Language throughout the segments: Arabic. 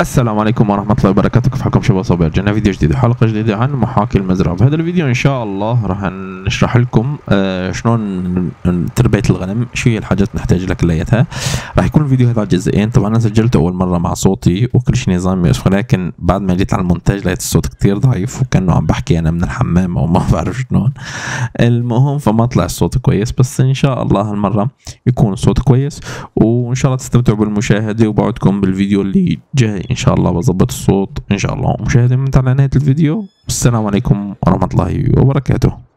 السلام عليكم ورحمة الله وبركاته. كيف حالكم شباب صباح رجعنا فيديو جديد حلقة جديدة عن محاكي المزرعة. بهذا الفيديو إن شاء الله راح نشرح لكم آه شلون تربية الغنم شو هي الحاجات نحتاج لها كلياتها راح يكون الفيديو هذا جزئين. طبعا أنا سجلته أول مرة مع صوتي وكل شيء نظامي ولكن بعد ما جيت على المونتاج لقيت الصوت كتير ضعيف وكأنه عم بحكي أنا من الحمام أو ما بعرف شلون. المهم فما طلع الصوت كويس بس إن شاء الله هالمرة يكون الصوت كويس. وإن شاء الله تستمتعوا بالمشاهدة وبعدكم بالفيديو اللي جاي. إن شاء الله بظبط الصوت. إن شاء الله مشاهدة من نهاية الفيديو. والسلام عليكم ورحمة الله وبركاته.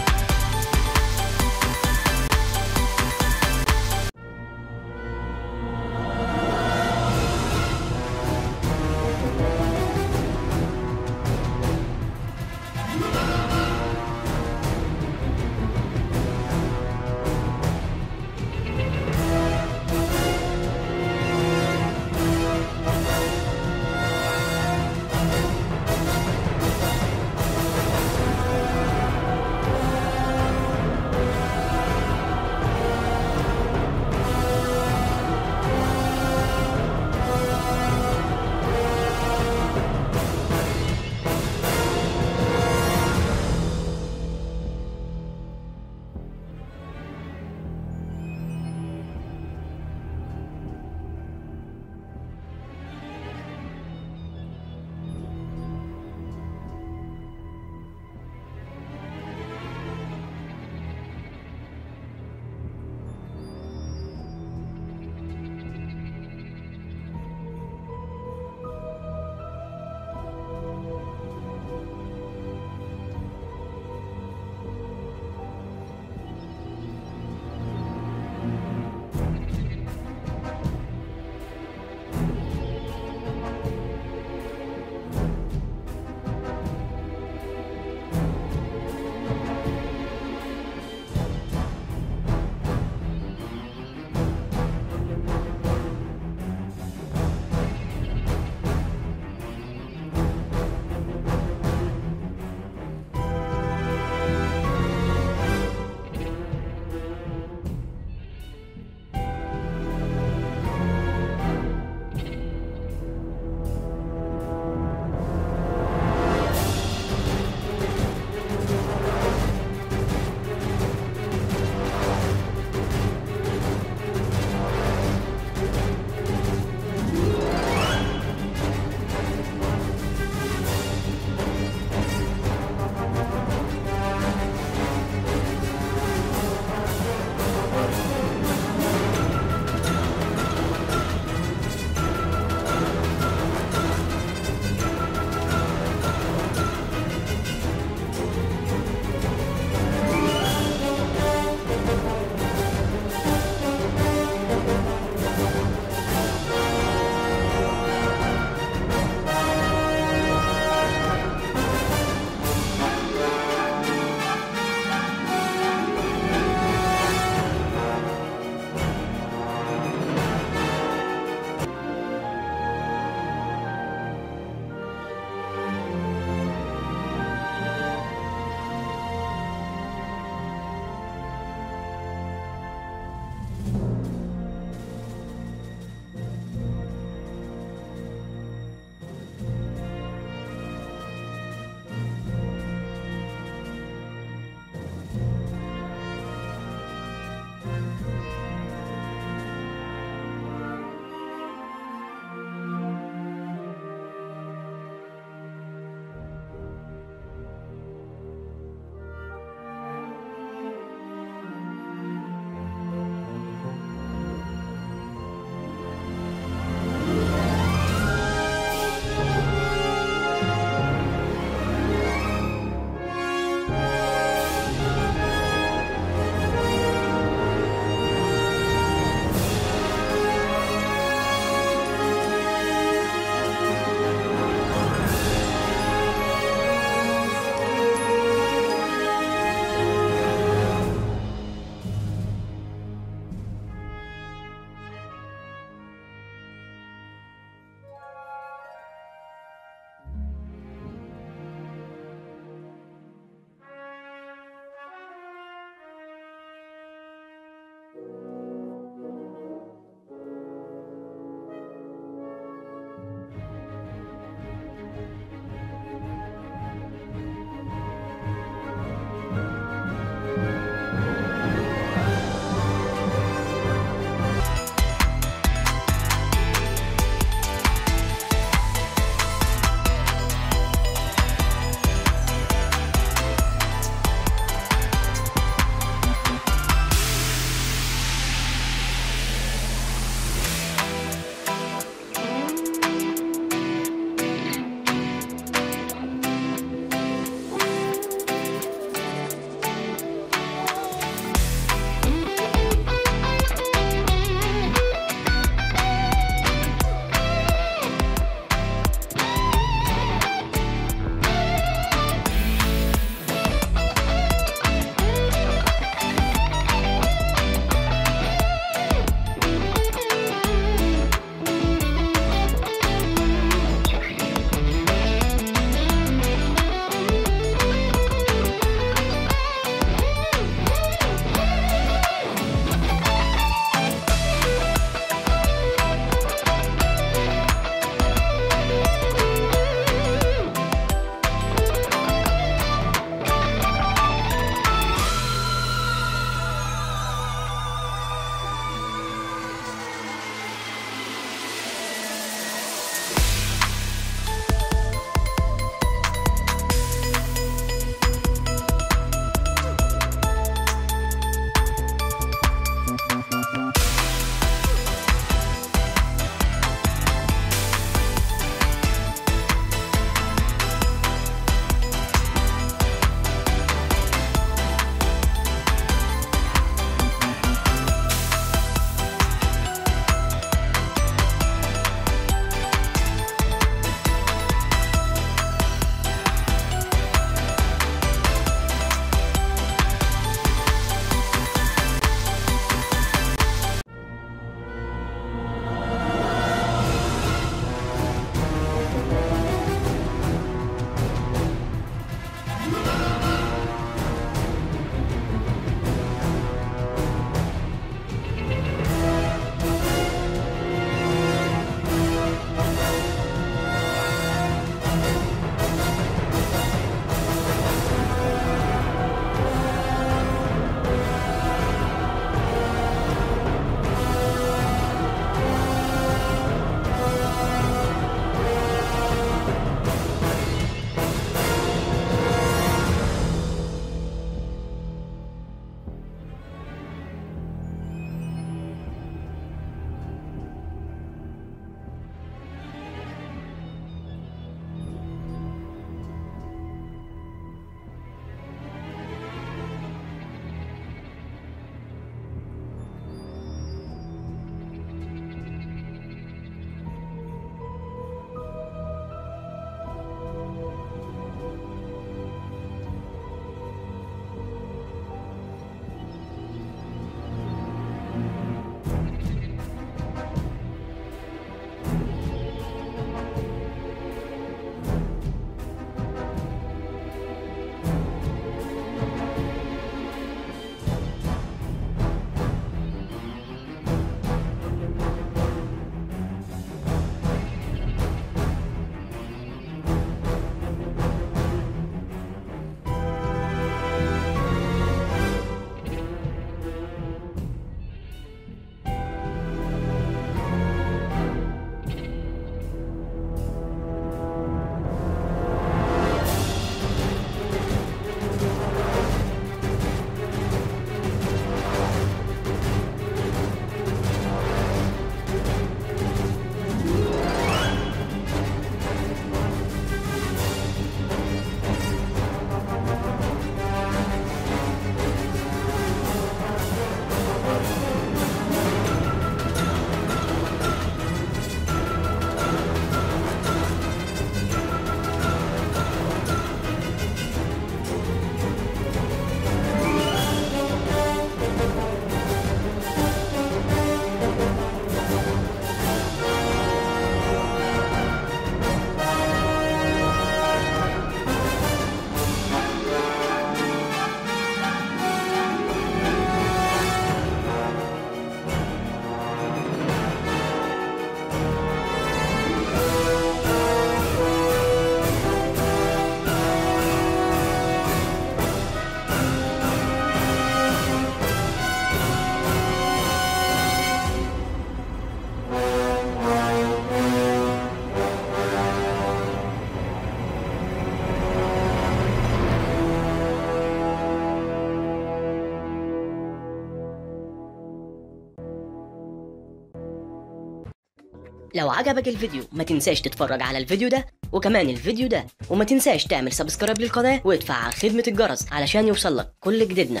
لو عجبك الفيديو ما تنساش تتفرج على الفيديو ده وكمان الفيديو ده وما تنساش تعمل سبسكرايب للقناة وادفع على خدمة الجرس علشان يوصلك كل جديدنا.